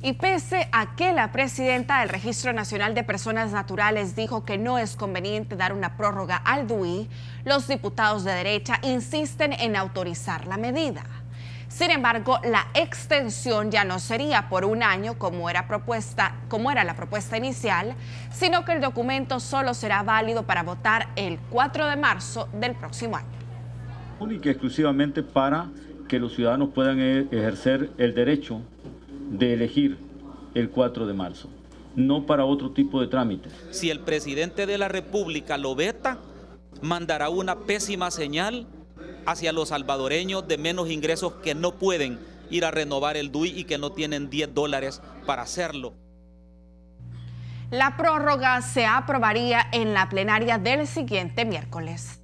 Y pese a que la presidenta del Registro Nacional de Personas Naturales dijo que no es conveniente dar una prórroga al DUI, los diputados de derecha insisten en autorizar la medida. Sin embargo, la extensión ya no sería por un año como era, propuesta, como era la propuesta inicial, sino que el documento solo será válido para votar el 4 de marzo del próximo año. Única exclusivamente para que los ciudadanos puedan e-, ejercer el derecho de elegir el 4 de marzo, no para otro tipo de trámite. Si el presidente de la República lo veta, mandará una pésima señal hacia los salvadoreños de menos ingresos que no pueden ir a renovar el DUI y que no tienen 10 dólares para hacerlo. La prórroga se aprobaría en la plenaria del siguiente miércoles.